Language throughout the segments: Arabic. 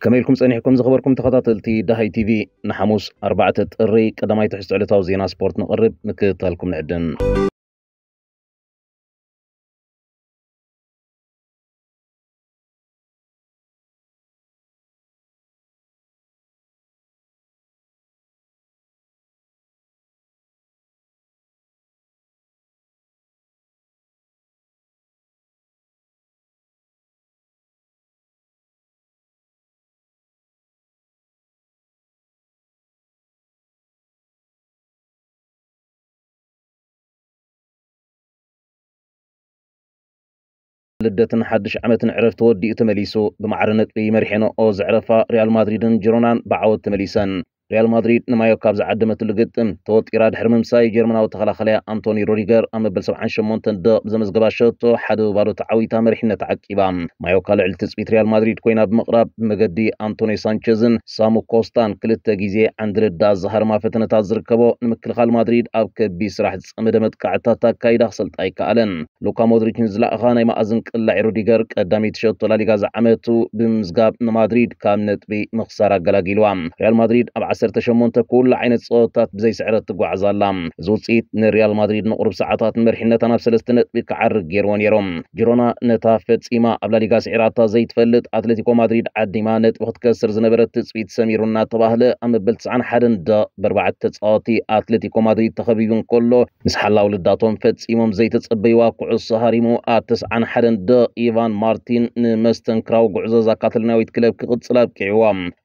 كمي لكم صنيحكم زخبركم تخطاطلتي دهاي تي في نحموس أربعة الري كدما يتحسوا على تاوزينا سبورت نقرب نكتلكم نعدن لدتن حدش عمتن عرف تودي تمليسو بمعرنة بي مرحينو أوز عرفا ريال مادريدن جرونان بعود تمليسان ريال مدريد نمايو كابز زعدمت لقدم توت إراد حرم مساي جيرمناو تخلاخليا أنتوني روديغر أما بل 78 دو بزمز قباشوتو حدو بارو تعويتا مرحنة عقبا مايو كالع التسبيت ريال مدريد كوينا بمقرب مقدي أنتوني سانشيزن سامو كوستان كلتا جيزي عند ردا الزهر ما فتنة زركبو ንምክልኻል ማድሪድ ኣብ ከቢድ ስራሕ ዝፀመደ መጥቃዕታት ኣካይዳ ክሰልጣ ኣይከኣለን ሉካ ሞድሪች ንዝለኣኻ ናይ ማእዝን ቅላዕ ሩዲገር 18 ኩሉ ዓይነት ፀወታት ብዘይስዕረት ትጓዓዝ ኣላ እዚ ውፅኢት ንሪያል ማድሪድ ንቑርብ ሰዓታት መርሒነታ ናብ ሰለስተ ነጥቢ ክዓርግ ገይርዎ ነይሮም ጅሮና ነታ ፈፂማ ኣብ ላሊጋ ስዒራታ ዘይትፈልጥ ኣትሌቲኮ ማድሪድ ዓዲማ ነጥቢ ክትከስር ዝነበረት ትፅቢት ሰሚሩና ተባህለ ኣብ መበል 91 ደ ብኣርባዕተ ተፃወቲ ኣትሌቲኮ ማድሪድ ተኸቢዩ እንከሎ ምስ ሓላው ልዳቶም ፈፂሞም ዘይተፀበይዋ ኩዕሶ ሃሪሙ ኣብ 91 ደ ኢቫን ማርቲን ንመስተንክራዊ ጉዕዞ ዘካተልናዊት ክለብ ክቕፅል ኣብቂዕዋ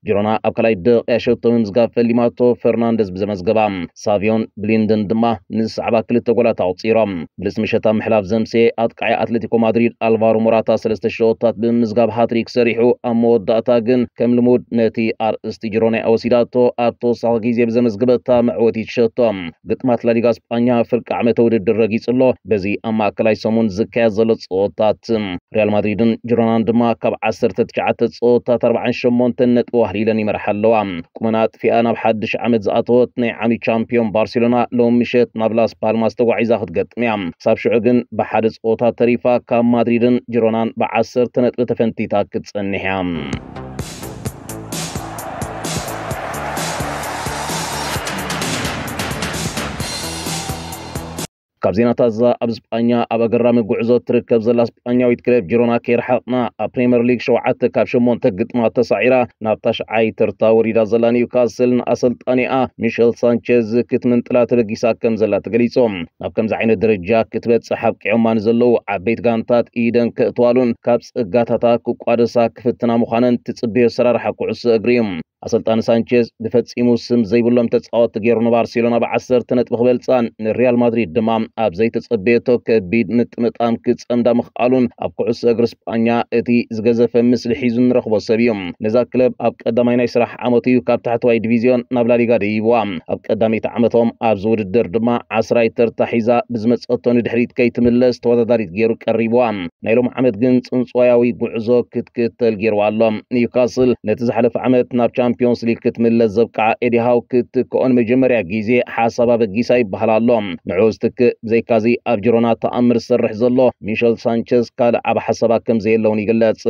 ጅሮና ኣብ ካልኣይ ደ ያሸቶ ምምዝጋ ካብ ፈሊማቶ ፈርናንደስ ብዘመዝገባ ሳቪዮን ብሊንደን ድማ ንዝሰዕባ ክልተ ጎላት ኣውፂሮም ብልስ ምሸታ ምሕላፍ ዘምሴ ኣጥቃዒ ኣትለቲኮ ማድሪድ ኣልቫሮ ሞራታ ሰለስተ ሸወታት ብምዝጋብ ሃትሪክ ሰሪሑ ኣብ መወዳእታ ግን ከም ልሙድ ነቲ ኣርእስቲ ጅሮናይ ኣወሲዳቶ ኣብ ተወሳኺ ግዜ ብዘመዝግበታ መዕወቲ ትሸቶ ግጥማት ላሊጋ ስጳኛ ፍርቂ ዓመተ ውድድር ረጊፅ ኣሎ በዚ ኣብ ማእከላይ ሰሙን ዝካየድ ዘሎ ፀወታት ሪያል ማድሪድን ጅሮናን ድማ ካብ 19 ፀወታት 48 ነጥቢ ዋህሊለን ይመርሓ ኣለዋ ቁመና ጥፊ ዚኣ ናብ ሓድሽ ዓመት ዝኣተወት ናይ ዓሚ ቻምፒዮን ባርሴሎና ሎም ምሸት ናብ ላስ ፓልማስ ተጓዒዛ ክትገጥም እያ ሳብ ሽዑ ግን ብሓደ ፀወታ ተሪፋ ካብ ማድሪድን ጅሮናን ብዓሰርተ ነጥቢ ተፈንቲታ ክትፀኒሕ እያ ካብ ዜናታት ዛ ኣብ ስጳኛ ኣብ ኣገራሚ ጉዕዞ ትርከብ ዘላ ስጳኛዊት ክለብ ጂሮና ከይርሓቕና ኣብ ፕሪምየር ሊግ ሸውዓተ ካብ ሸሞንተ ግጥማ ተሳዒራ ናብ ታሽዓይ ተርታ ወሪዳ ዘላ ኒውካስልን ኣሰልጣኒኣ ሚሸል ሳንቸዝ ክትምንጥላ ተበጊሳ ከም ዘላ ተገሊፆም ናብ ከምዚ ዓይነት ደረጃ ክትበፅሕ ኣብቂዖማ ንዘለዉ ዓበይት ጋንታት ኢደን ክእትዋሉን ካብ ፅጋታታ ክቋደሳ ክፍትና ምዃነን ትፅበዮ ኣሰራርሓ ኩዕሶ እግሪ እዮም ኣሰልጣኒ ሳንቼዝ ብፈፂሙ ስም ዘይብሎም ተፃወቲ ገይሩ ንባርሴሎና ብዓሰርተ ነጥቢ ክበልፃን ንሪያል ማድሪድ ድማ ኣብ ዘይተፀበየቶ ከቢድ ምጥምጣም ክፀምዳ ምኽኣሉን ኣብ ኩዕሶ እግሪ ስጳኛ እቲ ዝገዘፈ ምስሊ ሒዙ ንረኽቦ ሰብ እዮም ነዛ ክለብ ኣብ ቀዳማይ ናይ ስራሕ ዓመት እዩ ካብ ታሕተዋይ ዲቪዝዮን ናብ ላሊጋ ደይብዋ ኣብ ቀዳሚይቲ ዓመቶም ኣብዚ ውድድር ድማ ዓስራይ ተርታ ሒዛ ብዝመፀቶ ንድሕሪት ከይትምለስ ተወዳዳሪት ገይሩ ቀሪብዋ ናይ ሎም ዓመት ግን ፅንፅዋያዊ ጉዕዞ ክትክተል ገይርዋ ኣሎ ኒውካስል ነቲ ዝሓለፈ ዓመት ናብ ቻምፒዮንስ ሊግ ክትምለስ ዘብቃዓ ኤዲሃው ሃው ክትክኦን መጀመርያ ግዜ ሓሳባ በጊሳ ይበሃል ኣሎ ንዕኡ ዝትክእ ብዘይካዚ ኣብ ጅሮና ተኣምር ዝሰርሕ ዘሎ ሚሸል ሳንቸዝ ካልእ ዓብ ሓሳባ ከም ዘየለውን ይግለጽ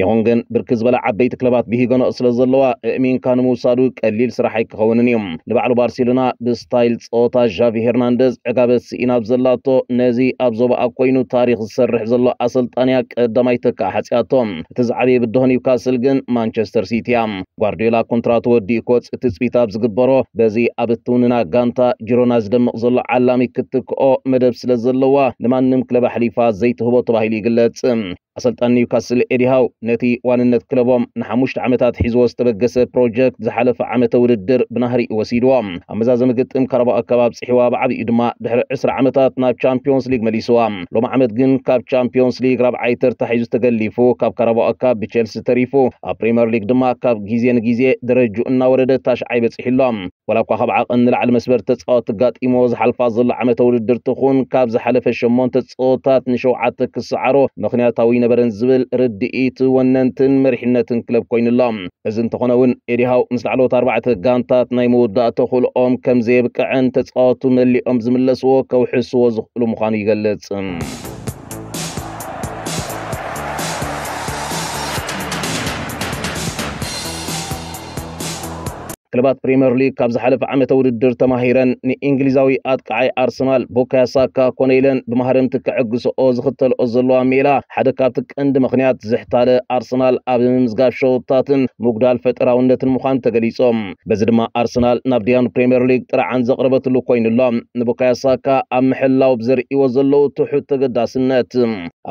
ይኹን ግን ብርክት ዝበላ ዓበይቲ ክለባት ብሂገኖ ስለ ዘለዋ እእሚንካ ንምውሳዱ ቀሊል ስራሕ ኣይክኸውንን እዮም ንባዕሉ ባርሴሎና ብስታይል ፀወታ ዣቪ ሄርናንደዝ ዕጋበት ስኢና ብዘላቶ ነዚ ኣብ ዞባኣ ኮይኑ ታሪክ ዝሰርሕ ዘሎ ኣሰልጣንያ ቀዳማይ ትካ ሓፂኣቶ እቲ ዝዓበየ ብድሆን ኒውካስል ግን ማንቸስተር ሲቲ እያ ጓርዲዮላ ኮንትራት ወዲኡ ክወፅእ ትፅቢት ኣብ ዝግበሮ በዚ ኣብ እትውንና ጋንታ ጅሮና ዝደምቕ ዘሎ ዓላሚ ክትክኦ መደብ ስለ ዘለዋ ንማንም ክለብ ኣሕሊፋ ዘይትህቦ ተባሂሉ ይግለጽ ኣሰልጣን ኒውካስል ኤዲሃው نتي واننت كلبوم نحموشت عمتات حيزو استبقس بروجكت زحالف عمت وردر بنهري وسيدوام اما زازم قد ام كربا اكباب صحيوا بعبي ادما دحر عسر عمتات ناب چامبيونس ليغ مليسوام لوم عمت قن كاب چامبيونس ليغ راب عيتر تحيزو استقليفو كاب كربا اكاب بچلسي تريفو ا بريمير ليغ دما كاب جيزي درجو انا ورد تاش عيب صحيلوام ولكن خب عاق ان العلم اسبر تسقاط قات ايموز حلفا ظل عمت وردر تخون كاب زحالف الشمون تسقاطات نشو عاتك السعرو نخنيا تاوي رد ايتو ዝወነንትን መሪሕነትን ክለብ ኮይኑሎም እዚ እንተኾነ እውን ኤድሃው ምስ ላዕለዎት ኣርባዕተ ጋንታት ናይ መወዳእታ ኩልኦም ከም ዘየብቅዐን ተፃወቱ መሊኦም ዝምለስዎ ከውሕስዎ ዝኽእሉ ምዃኑ ይገልጽ ክለባት ፕሪምየር ሊግ ካብ ዝሓለፈ ዓመተ ውድድር ተማሂረን ንእንግሊዛዊ ኣጥቃዓይ ኣርሰናል ቡካዮ ሳካ ኮነ ኢለን ብማህርምቲ ክዕግዝኦ ዝኽተልኦ ዘለዋ ሜላ ሓደ ካብቲ ቀንዲ ምክንያት ዝሕታለ ኣርሰናል ኣብ ምምዝጋብ ሸውታትን ምጉዳል ፈጠራውነትን ምዃኑ ተገሊፆም በዚ ድማ ኣርሰናል ናብ ድያኑ ፕሪምየር ሊግ ጥራዓን ዘቕርበትሉ ኮይኑሎም ንቡካዮ ሳካ ኣብ ምሕላው ብዘርእይዎ ዘለዉ ትሑት ተገዳስነት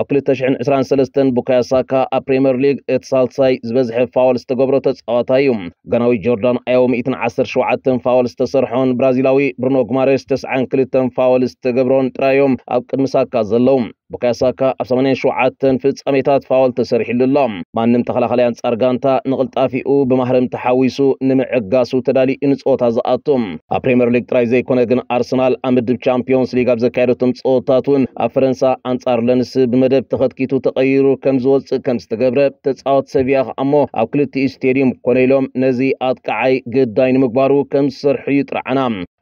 ኣብ 2023 ቡካዮ ሳካ ኣብ ፕሪምየር ሊግ እቲ ሳልሳይ ዝበዝሐ ፋውል ዝተገብሮ ተፃዋታይ እዩ ጋናዊ ጆርዳን ኣዮ مئتن عصر شوعتن فاول استصرحون برازيلاوي برنو كماريس تسعن كلتن فاول استقبرون ترايوم او كدمساكا زلوم ብቀሳካ ኣብ 87 ፍጻሜታት ፋውል ተሰሪሕሉሎም ማንም ተኸላኸላይ ኣንጻር ጋንታ ንቕልጣፊኡ ብማህርም ተሓዊሱ ንምዕጋሱ ተዳሊኡ ንፀወታ ዝኣቱ ኣብ ፕሪምየር ሊግ ጥራይ ዘይኮነ ግን ኣርሰናል ኣብ ምድብ ቻምፒዮንስ ሊግ ኣብ ዘካየደቶም ፀወታት እውን ኣብ ፈረንሳ ኣንጻር ለንስ ብመደብ ተኸትኪቱ ተቐይሩ ከም ዝወፅእ ከም ዝተገብረ ተፃወት ሰቪያ ከዓ እሞ ኣብ ክልቲኡ ስተድየም ኮነ ኢሎም ነዚ ኣጥቃዓይ ግዳይ ንምግባሩ ከም ዝሰርሑ ይጥርዓና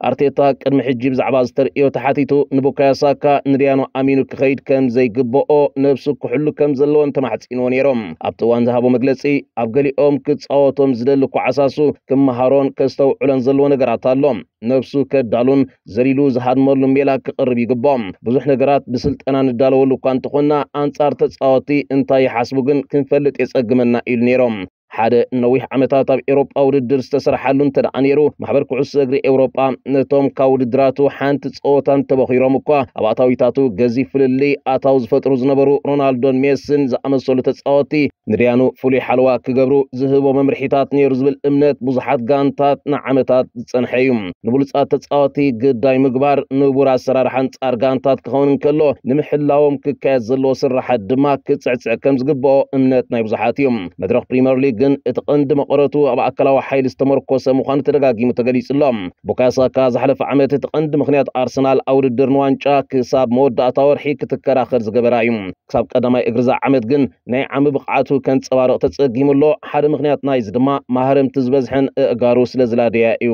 ኣርቴታ ቅድሚ ሕጂ ብዛዕባ ዝተርእዮ ተሓቲቱ ንቡካያሳካ ንሪያኖ ኣሚኑ ክኸይድ ከም ዘይግብኦ ነብሱ ክሕሉ ከም ዘለዎን ተማሕፂንዎ ነይሮም ኣብቲ እዋን ዝሃቦ መግለፂ ኣብ ገሊኦም ክፃወቶም ዝደሊ ኳዓሳሱ ክመሃሮን ከስተውዕሎን ዘለዎ ነገራት ኣሎ ነብሱ ከዳሉን ዘሪሉ ዝሃድመሉ ሜላ ክቅርብ ይግቦም ብዙሕ ነገራት ብስልጠና ንዳለወሉ እኳ እንትኾና ኣንጻር ተፃወቲ እንታይ ይሓስቡ ግን ክንፈልጥ የፀግመና ኢሉ ነይሮም ሓደ ንነዊሕ ዓመታት ኣብ ኤሮጳ ውድድር ዝተሰርሓሉ እንተደኣ ነይሩ ማሕበር ኩዕሶ እግሪ ኤውሮጳ ነቶም ካብ ውድድራቱ ሓንቲ ፀወታን ተበኺሮም እኳ ኣብ ኣታዊታቱ ገዚፍ ፍልሊ ኣታው ዝፈጥሩ ዝነበሩ ሮናልዶን ሜስን ዝኣመሰሉ ተፃወቲ ንድያኑ ፍሉይ ሓለዋ ክገብሩ ዝህቦ መምርሒታት ነይሩ ዝብል እምነት ብዙሓት ጋንታት ንዓመታት ዝፀንሐ እዩ ንብሉፃት ተፃወቲ ግዳይ ምግባር ንቡር ኣሰራርሓ ንፃር ጋንታት ክኸውን እንከሎ ንምሕላዎም ክካየድ ዘለዎ ስራሓት ድማ ክፅዕፅዕ ከም ዝግብኦ እምነት ናይ ብዙሓት እዩ መድረክ ፕሪምየር ሊግ deegaan itaqan demoqraatu abcakala waxay listamar kose muዃኑ ተደጋጊሙ ተገሊጹሎም ቡካሳካ ዝሓለፈ ዓመት itaqንዲ ምክንያት ኣርሰናል ኣብ ውድድርን ዋንጫ ክሳብ መወዳእታ ወርሒ ክትከራኸር ዝገበራ እዩ ክሳብ ቀዳማይ እግሪ ዛ ዓመት ግን ናይ ዓሚ ብቕዓቱ ከንፀባርቕ ተፀጊሙሎ ሓደ ምክንያት ናይዚ ድማ ማሃርምቲ ዝበዝሐን እእጋሩ ስለ ዝላደያ እዩ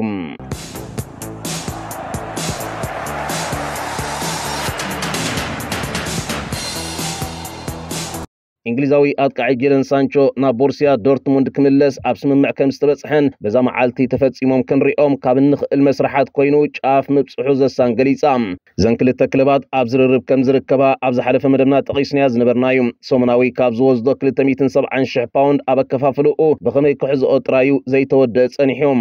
እንግሊዛዊ ኣጥቃዒ ጌለን ሳንቾ ናብ ቦርሲያ ዶርትሙንድ ክምለስ ኣብ ስምምዕ ከም ዝተበፅሐን በዛ መዓልቲ ተፈፂሞም ክንሪኦም ካብ እንኽእል መስራሓት ኮይኑ ጫፍ ምብፅሑ ዘሳን ገሊፃ እዘን ክልተ ክለባት ኣብ ዝርርብ ከም ዝርከባ ኣብ ዝሓለፈ መደብና ጠቂስናያ ዝነበርና እዩ ሶሙናዊ ካብ ዝወስዶ 270,000 ፓውንድ ኣብ ኣከፋፍልኡ ብኸመይ ክሕዝኦ ጥራዩ ዘይተወድአ ፀኒሖም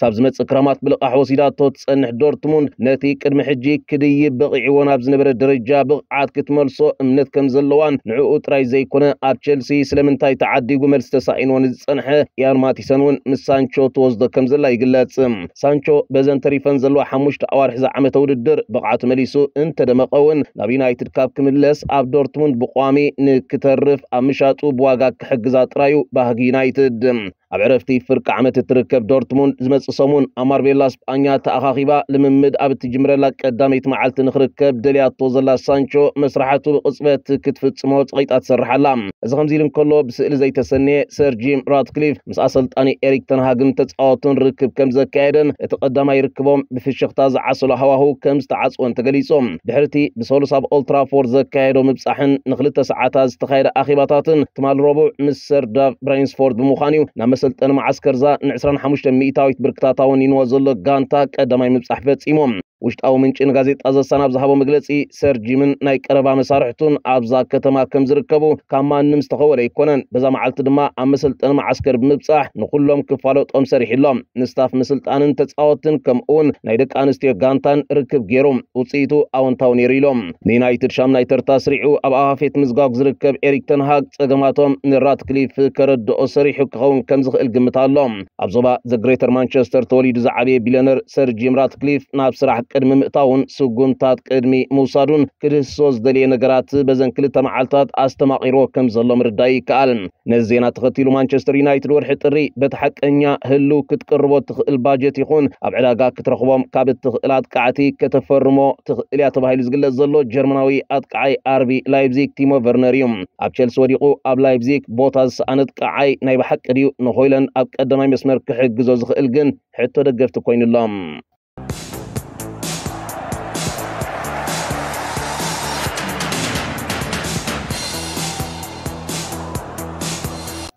ساب زمت سكرامات بلقاح وسيدات توتس انح دورتموند نتي كدم حجي كدي يبقع عيوان اب زنبرة درجة بقعات كتمرسو امنت كم زلوان نعو اتراي زي كونة اب تشلسي سلمن تاي تعدي قمر ستساين ونز سنحة يار ماتي سنون مس سانشو توزد كم زلا يقلات سم سانشو بزن تريفن زلو حموش تاوار حزا عمي تود الدر بقعات مليسو انت دمقون نبي نايتد كاب كملس اب دورتموند بقوامي نكترف امشاتو بواقاك حقزات رايو باهق يونايتد ኣብ ዕረፍቲ ፍርቂ ዓመት እትርከብ ዶርትሙንድ ዝመፅእ ሰሙን ኣብ ማርቤላ ስጳኛ ተኣኻኺባ ልምምድ ኣብ እትጅምረላ ቀዳመይቲ መዓልቲ ንክርከብ ደልያቶ ዘላ ሳንቾ መስራሕቱ ብቅፅበት ክትፍፅሞ ፀቂጣ ትሰርሓላ እዚ ከምዚ ኢሉ እንከሎ ብስእሊ ዘይተሰነየ ሰር ጂም ራትክሊፍ ምስ ኣሰልጣኒ ኤሪክ ተንሃግን ተፃወቱን ርክብ ከም ዘካየደን እቲ ቀዳማይ ርክቦም ብፍሽክታ ዝዓሰሎ ሃዋህው ከም ዝተዓፅወን ተገሊፆም ድሕርቲ ብሰሉስ ኣብ ኦልትራፎርድ ዘካየዶ ምብፃሕን ንክልተ ሰዓታት ዝተካየደ ኣኼባታትን ትማል ረቡዕ ምስ ሰርዳብ ብራይንስፎርድ ብምዃን እዩ ናብ سلطان معسكر زا نعسران حموشتا ميتاويت بركتاتاون ينوازل لغانتا قدما يمبسح فتس إيمون ውሽጣዊ ምንጭን ጋዜጣ ዘሳን ኣብ ዝሃቦ መግለፂ ሰርጂምን ናይ ቀረባ መሳርሕቱን ኣብዛ ከተማ ከም ዝርከቡ ካብ ማንም ዝተኸወለ ኣይኮነን በዛ መዓልቲ ድማ ኣብ መሰልጠኒ ማዓስከር ብምብፃሕ ንኩሎም ክፋለጦም ሰሪሕሎም ንስታፍ ምስልጣንን ተፃወትን ከምኡውን ናይ ደቂ ኣንስትዮ ጋንታን ርክብ ገይሩ ውፅኢቱ ኣወንታዊ ነይሩ ኢሎም ንዩናይትድ ሻምናይ ተርታ ስሪዑ ኣብ ኣሃፌት ምዝጋግ ዝርከብ ኤሪክ ተንሃግ ፀገማቶም ንራትክሊፍ ከረድኦ ሰሪሑ ክኸውን ከም ዝኽእል ግምት ኣሎ ኣብ ዞባ ዘግሬተር ማንቸስተር ተወሊዱ ዝዓበየ ቢልዮነር ሰር ጂም ራትክሊፍ ናብ ስራሕ ቅድሚ ምእታውን ስጉምታት ቅድሚ ምውሳዱን ክድህሶ ዝደልየ ነገራት በዘን ክልተ መዓልትታት ኣስተማቒሮ ከም ዘሎ ምርዳይ ይከኣል ነዚ ዜና ተኸቲሉ ማንቸስተር ዩናይትድ ወርሒ ጥሪ በቲ ሓቀኛ ህሉ ክትቅርቦ ትኽእል ባጀት ይኹን ኣብ ዕዳጋ ክትረኽቦም ካብ እትኽእል ኣጥቃዕቲ ከተፈርሞ ትኽእል እያ ተባሂሉ ዝግለጽ ዘሎ ጀርመናዊ ኣጥቃዓይ ኣርቢ ላይፕዚግ ቲሞ ቨርነር እዩ ኣብ ቸልሲ ወዲቑ ኣብ ላይፕዚግ ቦታ ዝሰኣነት ቃዓይ ናይ ብሓቂ ድዩ ንሆይለን ኣብ ቀዳማይ መስመር ክሕግዞ ዝኽእል ግን ሕቶ ደገፍቲ ኮይኑሎም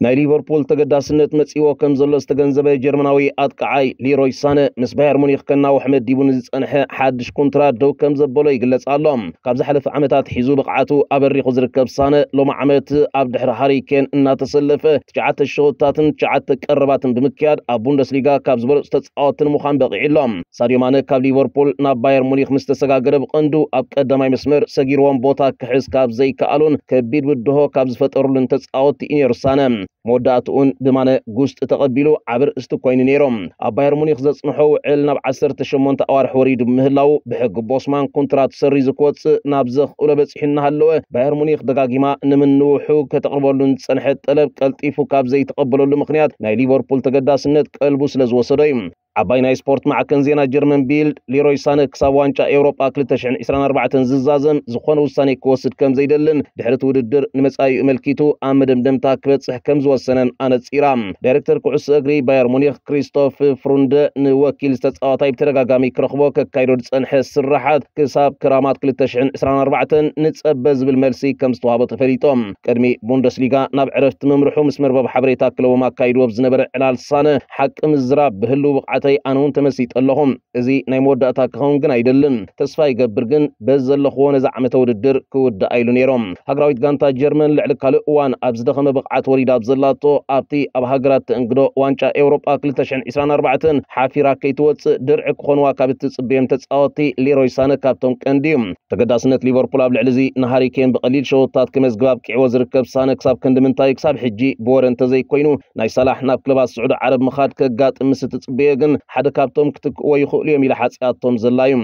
ናይ ሊቨርፑል ተገዳስነት መጺዎ ከም ዘሎ ዝተገንዘበ ጀርመናዊ ኣጥቃዓይ ሊሮይ ሳነ ምስ ባየር ሙኒክ ከናውሕ መዲቡ ንዝጸንሐ ሓድሽ ኮንትራት ደው ከም ዘበሎ ይግለጽ ኣሎ ካብ ዝሓለፈ ዓመታት ሒዙ ብቕዓቱ ኣበሪኹ ዝርከብ ሳነ ሎሚ ዓመት ኣብ ድሕሪ ሃሪኬን እናተሰለፈ ትሽዓተ ሸወታትን ትሽዓተ ቀረባትን ብምክያድ ኣብ ቡንደስሊጋ ካብ ዝበለፁ ተፃወትን ምዃን በቂዒሎም ሳድዮ ማነ ካብ ሊቨርፑል ናብ ባየር ሙኒክ ምስ ተሰጋገረ ብቐንዱ ኣብ ቀዳማይ መስመር ሰጊርዎም ቦታ ክሕዝ ካብ ዘይከኣሉን ከቢድ ውድሆ ካብ ዝፈጠሩልን ተፃወቲ እዩ ነይሩ ሳነ መወዳእትኡን ብማነ ጉስጢ ተቐቢሉ ዓብ ርእስቲ ኮይኑ ነይሮም ኣብ ባየር ሙኒክ ዘጽንሖ ውዕል ናብ 18 ኣዋርሒ ወሪዱ ብምህላው ብሕጊ ቦስማን ኮንትራት ሰሪዙ ክወፅእ ናብ ዘኽእሎ በፂሑ እናሃለወ ባየር ሙኒክ ደጋጊማ ንምንውሑ ከተቕርበሉን ዝጸንሐት ጠለብ ቀልጢፉ ካብ ዘይተቐበለሉ ምክንያት ናይ ሊቨርፑል ተገዳስነት ቀልቡ ስለ ዝወሰዶ እዩ ዓባይ ናይ ስፖርት ማዕከን ዜና ጀርመን ቢልድ ሊሮይ ሳነ ክሳብ ዋንጫ ኤውሮጳ 224 ዝዛዘም ዝኾነ ውሳነ ክወስድ ከም ዘይደልን ድሕሪ እቲ ውድድር ንመጻኢኡ መልኪቱ ኣብ መደምደምታ ክበጽሕ ከም ዝወሰነን ኣነፂራ ዳይረክተር ኩዕሶ እግሪ ባየር ሙኒክ ክሪስቶፍ ፍሩንደ ንወኪል ዝተፃወታይ ብተደጋጋሚ ክረኽቦ ከካይዶ ዝፀንሐ ስራሓት ክሳብ ክራማት 2024 ንፀበ ዝብል መልሲ ከም ዝተዋህቦ ተፈሊጦም ቅድሚ ቡንደስሊጋ ናብ ዕረፍቲ ምምርሑ ምስ መርበብ ሓበሬታ ክለቦም ኣካይድዎ ብዝነበረ ዕላል ሳነ ሓቂ ምዝራብ ብህልው ብቕዓተይ ኣነ እውን ተመሲጠ ኣለኹም እዚ ናይ መወዳእታ ክኸውን ግን ኣይደልን ተስፋ ይገብር ግን በዚ ዘለኽዎ ነዚ ዓመተ ውድድር ክውዳእ ኢሉ ነይሮም ሃገራዊት ጋንታ ጀርመን ልዕሊ ካልእ እዋን ኣብ ዝደኸመ ብቕዓት ወሪዳ ዝላቶ ኣብቲ ኣብ ሃገራት እንግዶ ዋንጫ ኤውሮጳ 224 ሓፊራ ከይትወፅእ ድርዒ ክኾንዋ ካብ እትፅበዮም ተፃወቲ ሌሮይ ሳነ ካብቶም ቀንዲ እዩ ተገዳስነት ሊቨርፑል ኣብ ልዕሊ እዚ ንሃሪኬን ብቐሊል ሸወታት ክመዝግብ ኣብቂዕዎ ዝርከብ ሳነ ክሳብ ክንዲ ምንታይ ክሳብ ሕጂ ብወረ እንተዘይኮይኑ ናይ ሰላሕ ናብ ክለባት ስዑድ ዓረብ ምኻድ ከጋጥም ምስ እትፅበየ ግን ሓደ ካብቶም ክትክእዎ ይኽእሉ እዮም ኢላ ሓፂኣቶም ዘላ እዩ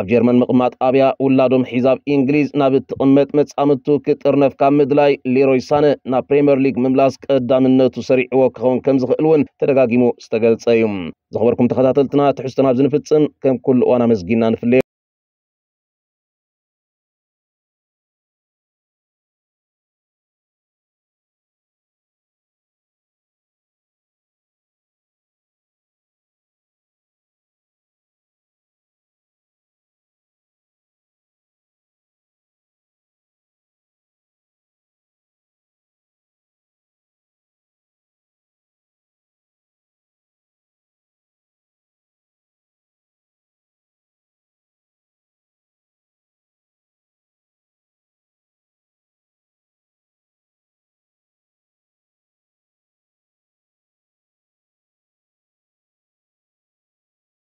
ኣብ ጀርመን ምቕማጥ ኣብያ ውላዶም ሒዛብ እንግሊዝ ናብ እትቕመጥ መጻምድቱ ክጥርነፍ ካብ ምድላይ ሌሮይ ሳነ ናብ ፕሪምየር ሊግ ምምላስ ቀዳምነቱ ሰሪዕዎ ክኸውን ከም ዝኽእል እውን ተደጋጊሙ ዝተገልጸ እዩ ዝኽበርኩም ተኸታተልትና ትሕዝቶና ኣብ ዝንፍፅም ከም ኩሉ እዋን ኣመስጊና ንፍለየ